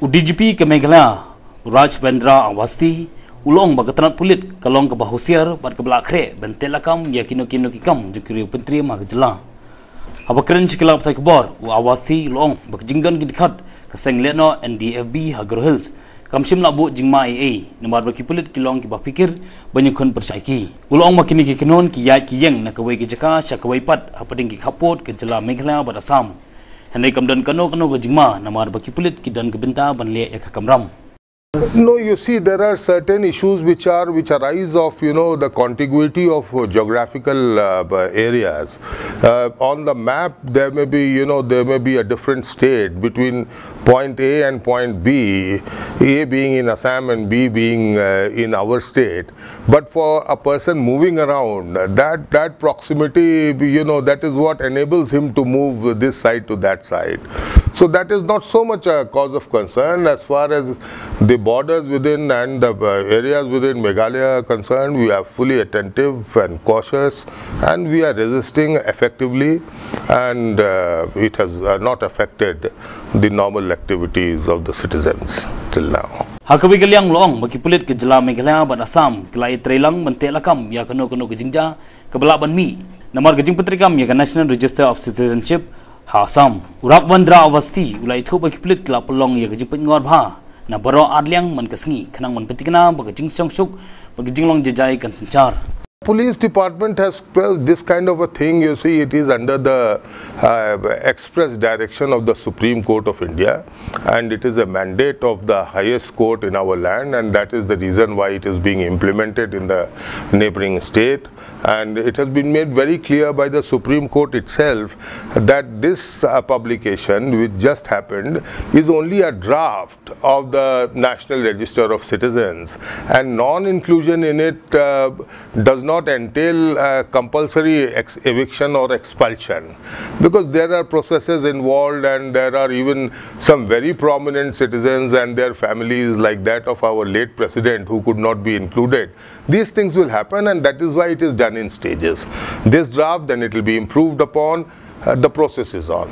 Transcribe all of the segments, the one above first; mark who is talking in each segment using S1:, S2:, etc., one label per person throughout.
S1: DGP ke Meghalaya Raj Bendra Awasti ulong bagatranat pulit kalong ke bahosiar bat ke belakre bentelakam ya kino kino kikam jukiri pentri ma gejela abakren sikilap sai kebor u Awasti ulong bakjinggan gidikat kaseng leno NDFB Hagro Hills. Kamsim nak bu jingma AA nomor baki pulit kilong ki pikir banyak kon percayaki ulong makini ki kenon ki ya ki yang nak kawai ki jaka syakawai pat apa ding ki kapot ke jela Meghalaya bat Assam hendai kamdan kano kano gajima namar baki pulit kidan kebenta ban liya yakakamram
S2: No, you see, there are certain issues which are which arise of you know the contiguity of geographical uh, areas. Uh, on the map, there may be you know there may be a different state between point A and point B, A being in Assam and B being uh, in our state. But for a person moving around, that that proximity, you know, that is what enables him to move this side to that side. So that is not so much a cause of concern as far as the borders within and the uh, areas within Meghalaya are concerned. We are fully attentive and cautious and we are resisting effectively and uh, it has uh, not affected the normal activities of the citizens till now.
S1: Hakawi kaliang long bagi pulit ke jela Meghalaya ban Assam kelai trelang mentelakam ya keno keno ke jingja ke belaban mi. Namar gejing petrikam ya National Register of Citizenship hasam urak bandra avasti ulai thu bak plit la polong ye gaji pin ngor bha na baro adliang man kasngi khanang man petikna bak jing song suk bak jing long je jai kan sinchar
S2: Police department has this kind of a thing, you see, it is under the uh, express direction of the Supreme Court of India and it is a mandate of the highest court in our land and that is the reason why it is being implemented in the neighboring state. And it has been made very clear by the Supreme Court itself that this uh, publication which just happened is only a draft of the National Register of Citizens and non-inclusion in it uh, does not not entail uh, compulsory eviction or expulsion because there are processes involved and there are even some very prominent citizens and their families like that of our late president who could not be included. These things will happen and that is why it is done in stages. This draft then it will be improved upon uh, the process is on.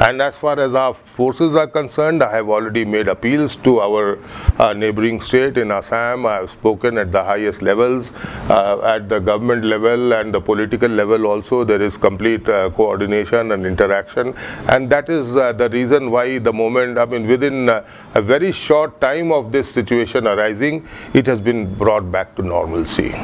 S2: And as far as our forces are concerned, I have already made appeals to our uh, neighboring state in Assam. I have spoken at the highest levels, uh, at the government level and the political level also. There is complete uh, coordination and interaction. And that is uh, the reason why the moment, I mean, within uh, a very short time of this situation arising, it has been brought back to normalcy.